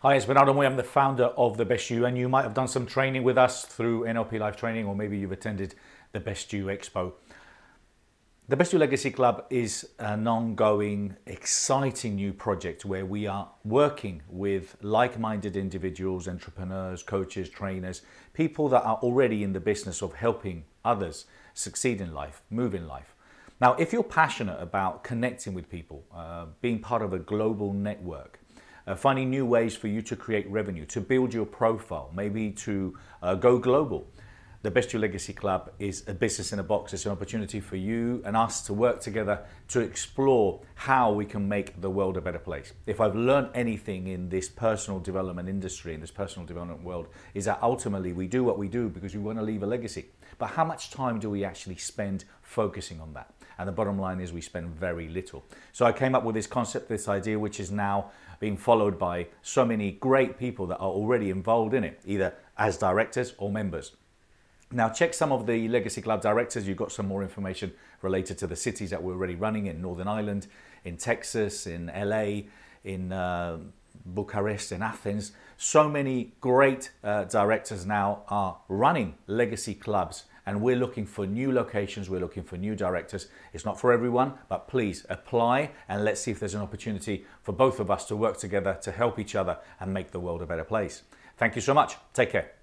Hi, it's Bernardo Moya. I'm the founder of The Best You, and you might have done some training with us through NLP Live Training, or maybe you've attended the Best You Expo. The Best You Legacy Club is an ongoing, exciting new project where we are working with like minded individuals, entrepreneurs, coaches, trainers, people that are already in the business of helping others succeed in life, move in life. Now, if you're passionate about connecting with people, uh, being part of a global network, uh, finding new ways for you to create revenue, to build your profile, maybe to uh, go global. The Best You Legacy Club is a business in a box. It's an opportunity for you and us to work together to explore how we can make the world a better place. If I've learned anything in this personal development industry, in this personal development world, is that ultimately we do what we do because we want to leave a legacy. But how much time do we actually spend focusing on that? And the bottom line is we spend very little. So I came up with this concept, this idea, which is now being followed by so many great people that are already involved in it, either as directors or members. Now, check some of the Legacy Club directors. You've got some more information related to the cities that we're already running in Northern Ireland, in Texas, in LA, in uh, Bucharest, in Athens. So many great uh, directors now are running legacy clubs and we're looking for new locations, we're looking for new directors. It's not for everyone, but please apply and let's see if there's an opportunity for both of us to work together to help each other and make the world a better place. Thank you so much. Take care.